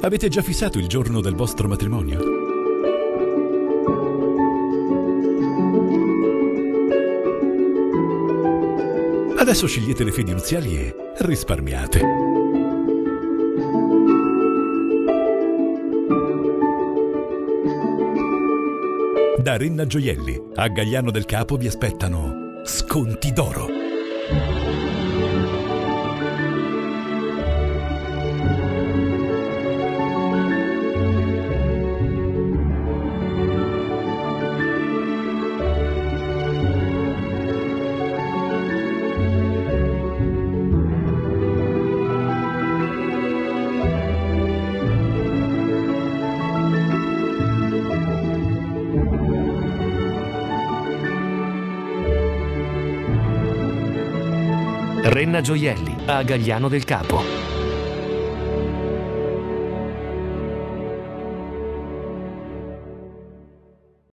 Avete già fissato il giorno del vostro matrimonio? Adesso scegliete le fiduziali e risparmiate. Da Renna Gioielli a Gagliano del Capo vi aspettano sconti d'oro. Renna Gioielli, a Gagliano del Capo.